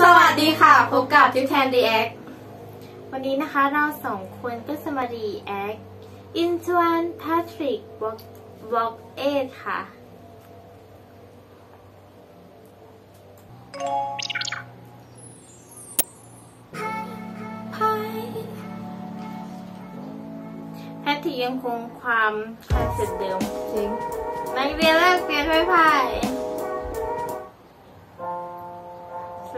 สวัสดีค่ะพบกับทิวแทนดีแอควันนี้นะคะเราสองคนก็จะมารีแอคอินชวนพาทริกบล็อกบล็อกเอค่ะแพทย์ยังคงความคอนเซ็ปต์เดิมจริงนเวียนแลกเปลี่ยนไผ่า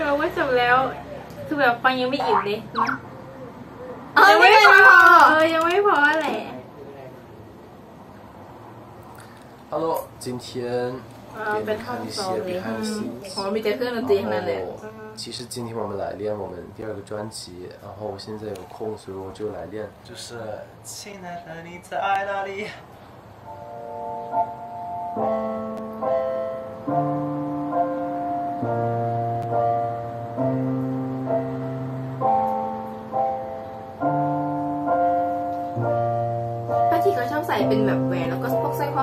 我觉着了，怎今天别看一些，别看那其实今天我们来练我们第二个专辑，然后我现在有空，所以我就来练，就是亲爱的你在哪里？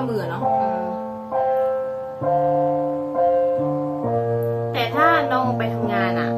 ข้อมือเนาะแต่ถ้าน้องไปทำงานอะ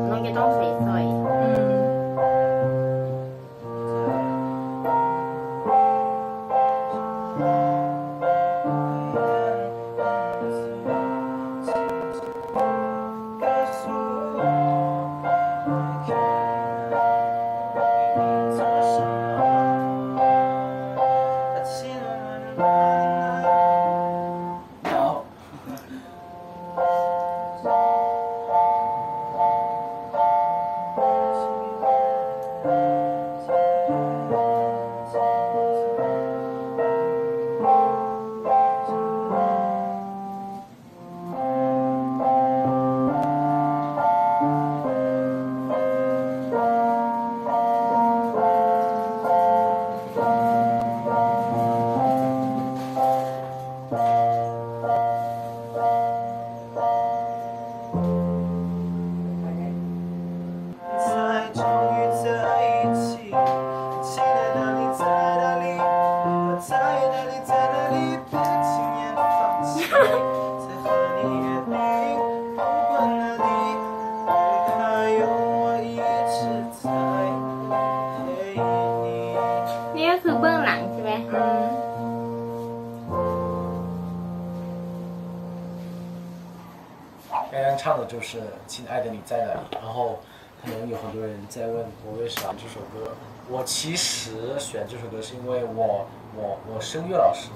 唱的就是《亲爱的你在哪》。然后可能有很多人在问我为啥这首歌。我其实选这首歌是因为我我我声乐老师，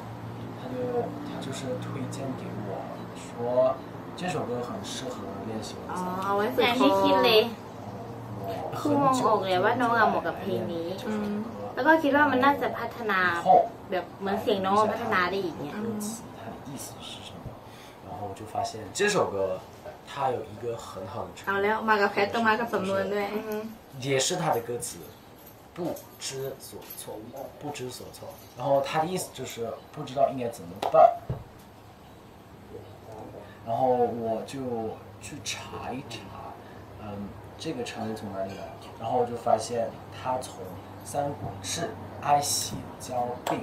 他就他就是推荐给我，说这首歌很适合练习。啊，我也是这样子想的。初中的时候，我也是这样子想的。然后我就发现这首歌。他有一个很好的唱。好了，马格拍动马格粉门了。嗯。也是他的歌词，不知所措，不知所措。然后他的意思就是不知道应该怎么办。然后我就去查一查，嗯，这个成语从哪里来？然后我就发现他从《三国志》哀喜交并，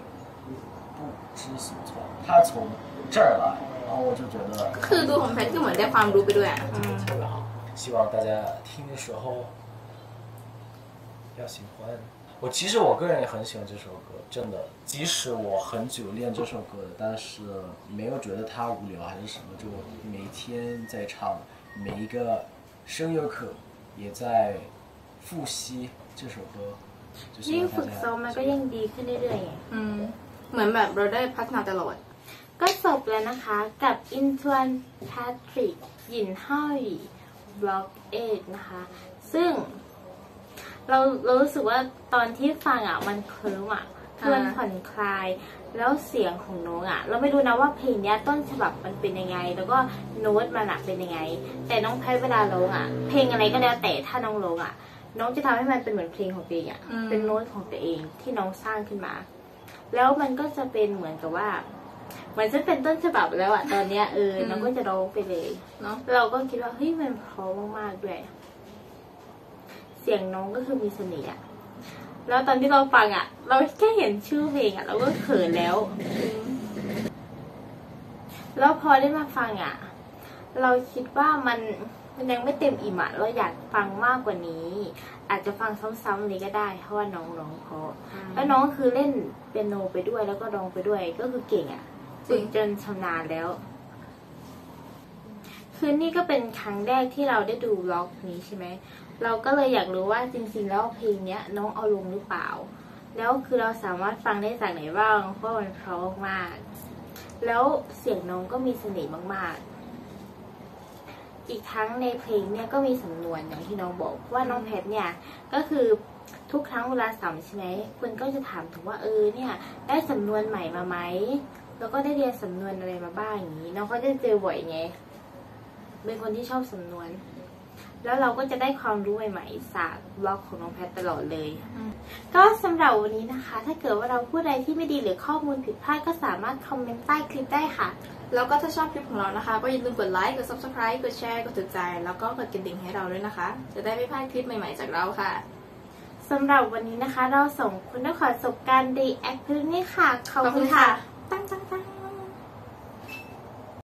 不知所措。他从这儿来。然后我就觉得，就是读完泰剧，就得不一些知识，很享受。希望大家听的时候要喜欢。我其实我个人也很喜欢这首歌，真的，即使我很久练这首歌的，但是没有觉得它无聊还是什么，就每天在唱。每一个声乐课也在复习这首歌。音符奏，它就越来越。嗯，好像我们得到不断的进步。ก็จบแล้วนะคะ กับอินทวนแพทริกยินห้อยบล็อกเอ็ดนะคะ ซึ่งเราเรารู้สึกว่าตอนที่ฟังอ่ะ มันเคลิ้มอ่ะเคื่อนผ่อนคลาย แล้วเสียงของน้องอ่ะ เราไม่รู้นะว่าเพลงนี้ต้นฉบับมันเป็นยังไง แล้วก็โน้ตมันักเป็นยังไง แต่น้องแพทเวลาร้องอ่ะ เพลงอะไรก็แล้วแต่ถ้าน้องร้องอ่ะ น้องจะทำให้มันเป็นเหมือนเพลงของตัวเองอ่ะเป็นโน้ตของตัวเองที่น้องสร้างขึ้นมา แล้วมันก็จะเป็นเหมือนกับว่ามันันเป็นต้นฉบับแล้วอะตอนเนี้ยเออเราก็จะร้องไปเลยเนาะเราก็คิดว่าเฮ้ยมันเพราะมากๆด้วย เสียงน้องก็คือ มีเสน่ห์อะแล้วตอนที่เราฟังอะเราแค่เห็นชื่อเพลงอะเราก็เขินแล้ว แล้วพอได้มาฟังอะเราคิดว่ามันมันยังไม่เต็มอิ่มอะเราอยากฟังมากกว่านี้ อาจจะฟังซ้ำๆเลยก็ได้ เพราะว่าน้องร้องเพราะแล้วน้องคือเล่นเปียโนไปด้วยแล้วก็ร้องไปด้วยก็คือเก่งอะึงจนชำนาญแล้ว คือนี่ก็เป็นครั้งแรกที่เราได้ดูล็อกนี้ใช่ไหม เราก็เลยอยากรู้ว่าจริงๆแล้วเพลงเนี้ย น้องเอาลงหรือเปล่า แล้วคือเราสามารถฟังได้จากไหนบ้างเพราะมันเพราะมาก แล้วเสียงน้องก็มีเสน่ห์มาก ๆ อีกทั้งในเพลงเนี่ยก็มีสำนวนอย่างที่น้องบอกว่าน้องแพทเนี่ยก็คือทุกครั้งเวลาสัมใช่ไหมคุณก็จะถามถึงว่าเออเนี่ย ได้สำนวนใหม่มาไหมแล้วก็ได้เรียนสำนวนอะไรมาบ้างอย่างนี้น้องเขาจะเจอบ่อยไงเป็นคนที่ชอบสำนวน แล้วเราก็จะได้ความรู้ใหม่ๆสากบล็อกของน้องแพทตลอดเลยก็สำหรับวันนี้นะคะ ถ้าเกิดว่าเราพูดอะไรที่ไม่ดีหรือข้อมูลผิดพลาดก็สามารถคอมเมนต์ใต้คลิปได้ค่ะ แล้วก็ถ้าชอบคลิปของเรานะคะก็อย่าลืมกดไลค์กด subscribe กดแชร์กดถูกใจ แล้วก็กดกระดิ่งให้เราด้วยนะคะ จะได้ไม่พลาดคลิปใหม่ ๆจากเราค่ะสำหรับวันนี้นะคะ เราส่งคุณด้วยขอสบการณ์ดีแอคพลินี่ค่ะขอบคุณค่ะตั้งใจ